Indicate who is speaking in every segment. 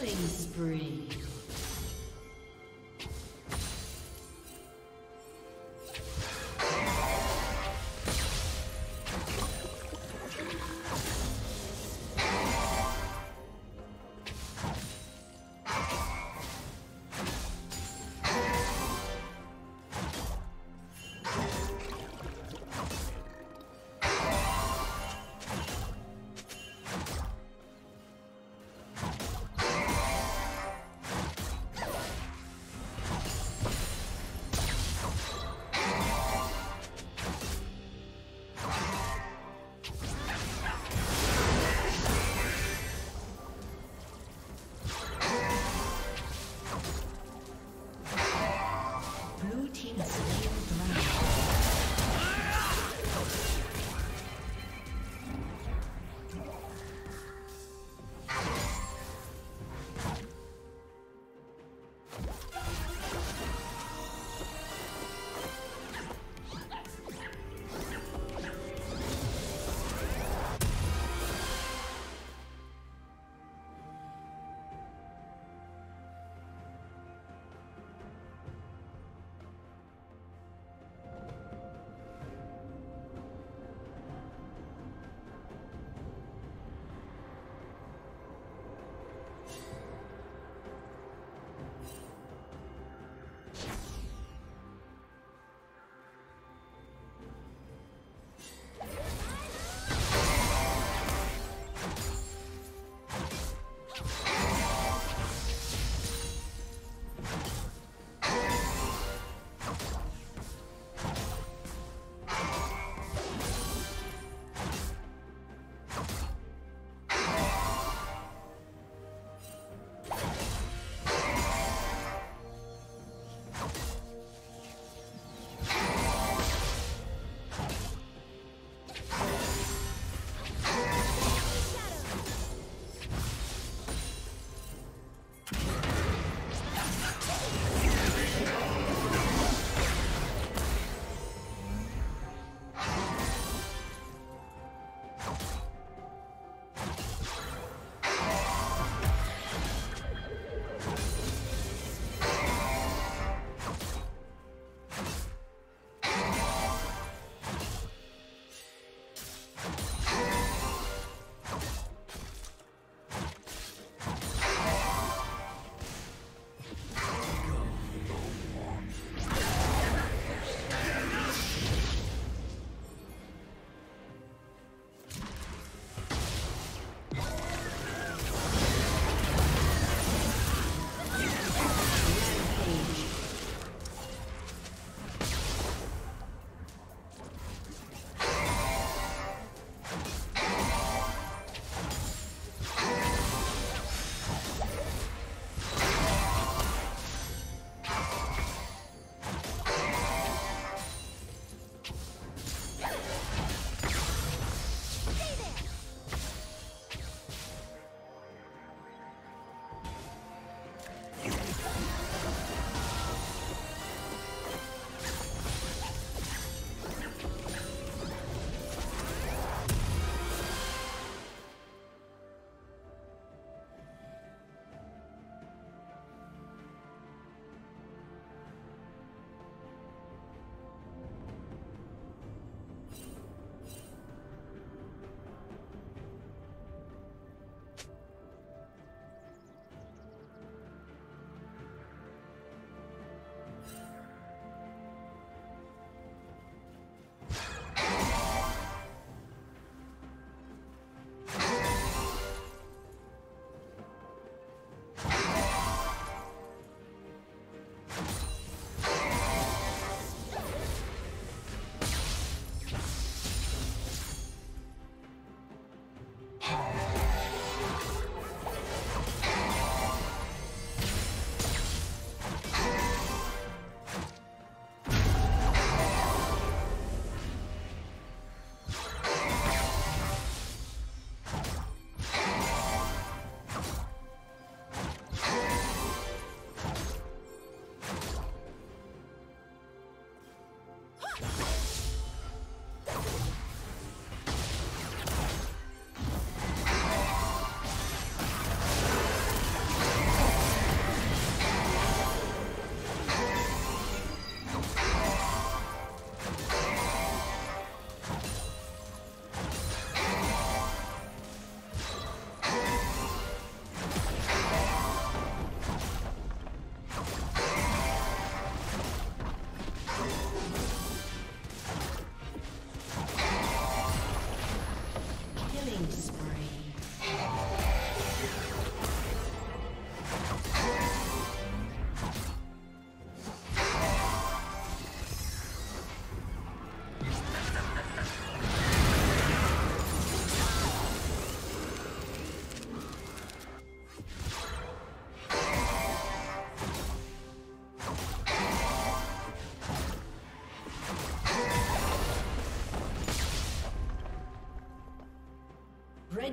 Speaker 1: Killing spree.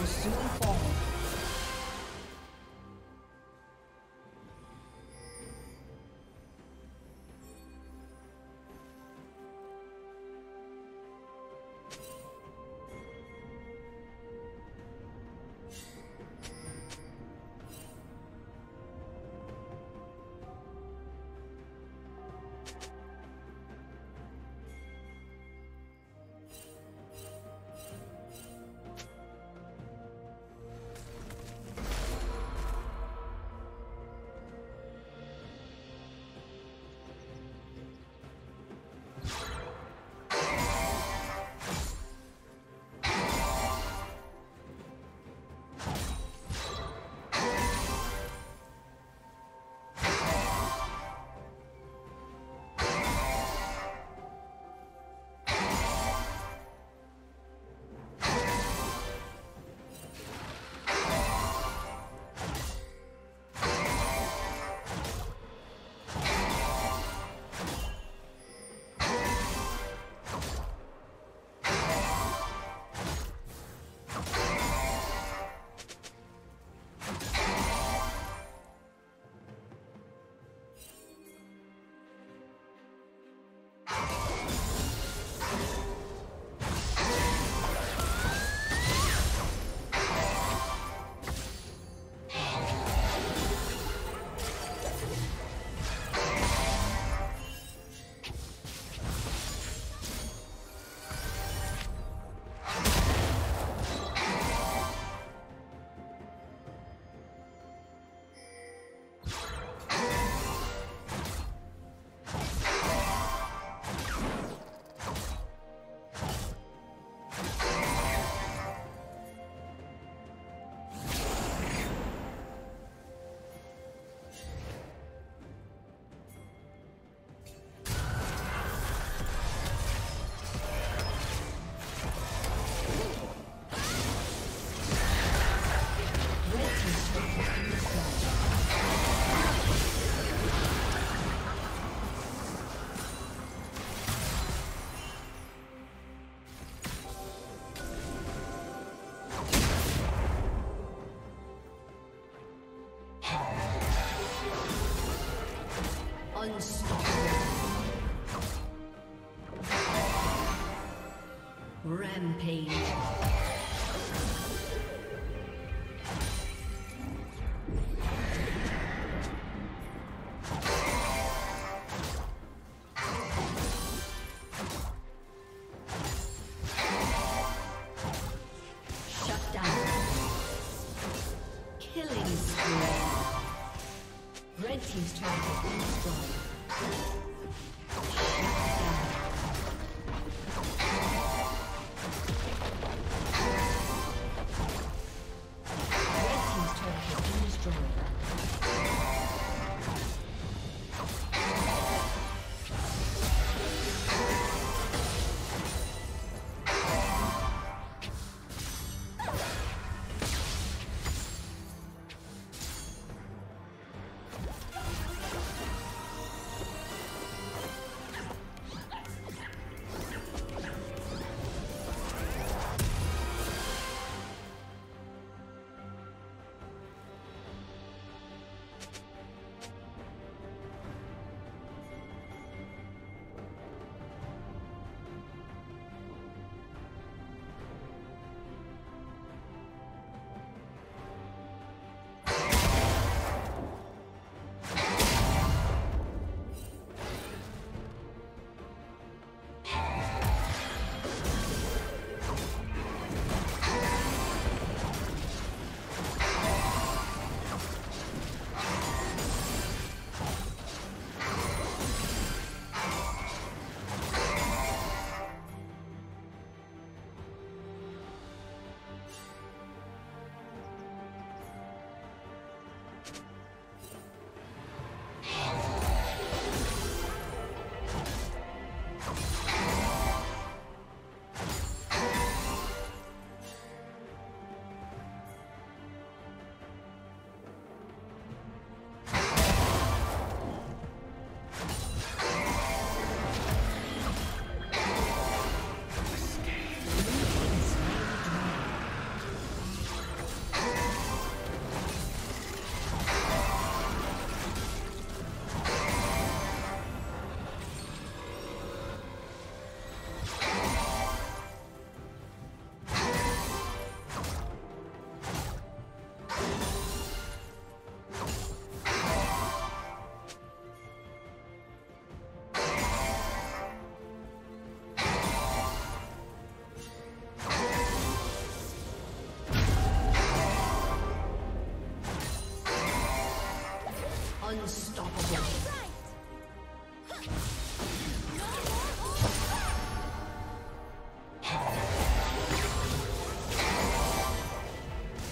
Speaker 1: possui forma.